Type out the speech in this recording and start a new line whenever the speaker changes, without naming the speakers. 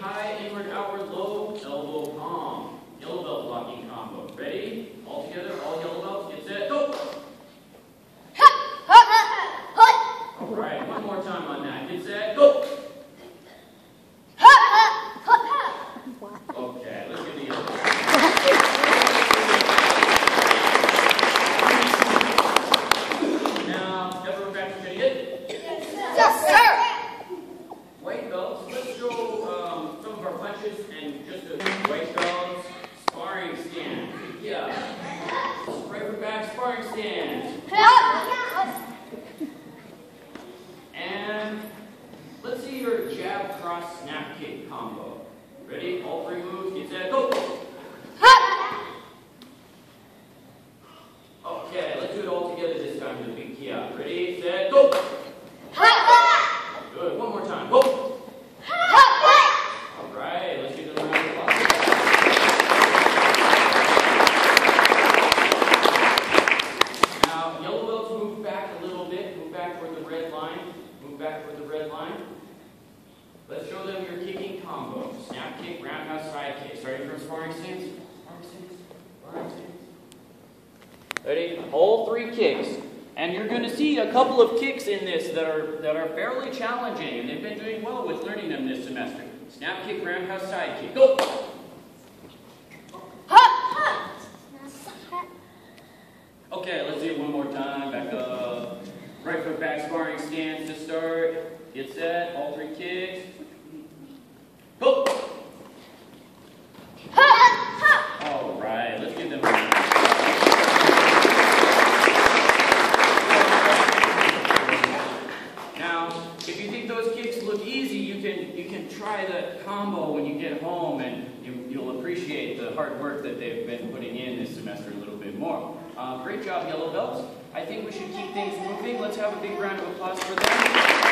high, inward, outward, low, elbow, palm. Yellow belt blocking combo. Ready? All together, all yellow belts, get set, go! All right, one more time on that. Get set, go! Okay, let's get the yellow. Now, everyone back to hit. White belts, let's show and just a white belts, sparring stance. Yeah. Right back, sparring stance. And let's see your jab, cross, snap, kick combo. Ready? All three moves, get set, go! Okay, let's do it all together this time with a big kiai. Ready, set, go! Good, one more time, go! All right, let's do the round of applause. Now, yellow belts move back a little bit, move back toward the red line, move back toward the red line. Let's show them your kicking combo. Snap kick, roundhouse, side kick. Starting from sparring stance. Sparring stance. Sparring stance. Ready? All three kicks. And you're going to see a couple of kicks in this that are that are fairly challenging, and they've been doing well with learning them this semester. Snap kick, roundhouse, side kick. Go! Okay, let's do it one more time. Up. Back sparring stance to start. Get set. All three kicks. Go! All right, let's give them. Now, if you think those kicks look easy, you can you can try the combo when you get home, and you, you'll appreciate the hard work that they've been putting in this semester a little bit more. Uh, great job, yellow belts. I think we should have a big round of applause for them.